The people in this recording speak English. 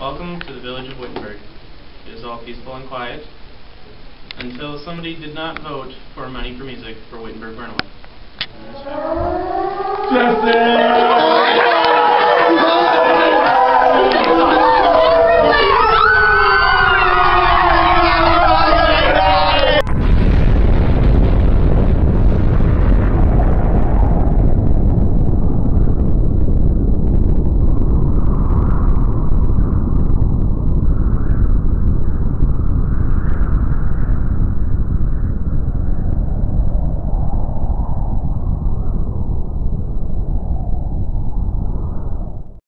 Welcome to the village of Wittenberg. It is all peaceful and quiet until somebody did not vote for money for music for Wittenberg Burnham. Justin!